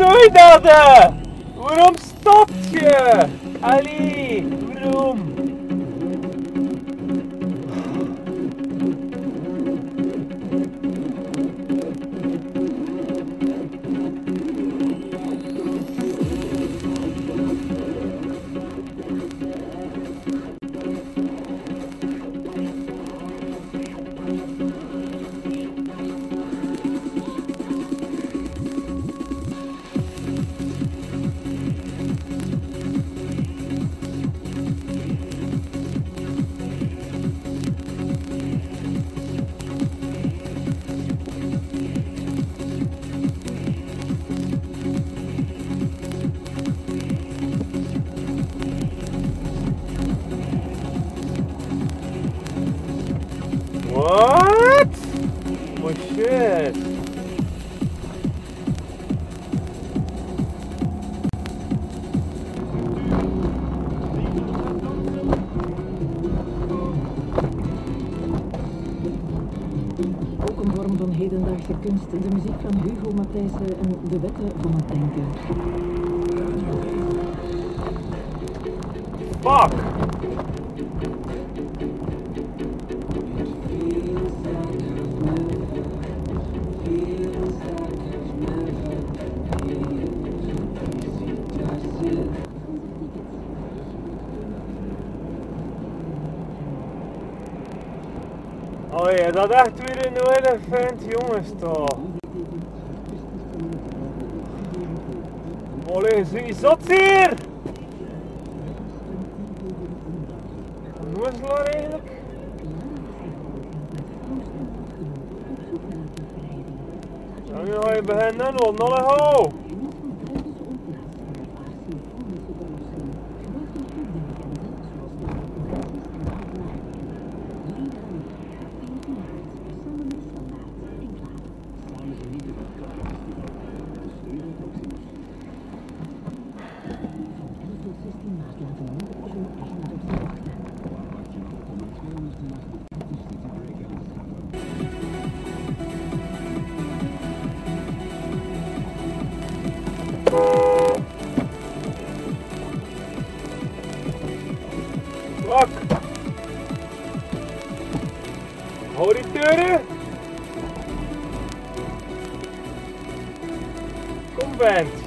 Doe je dat? Waarom stop je? Ali, waarom? What? Oh shit. Ook een vorm van hedendaagse kunst, de muziek van Hugo Matthijssen en de wetten van het denken. Fuck. Oh ja, dat echt weer een hele vent jongens toch. Allee, zie zot hier! Hoe is het eigenlijk? En nu ga je beginnen naar ho! Fuck! Maurizio Convento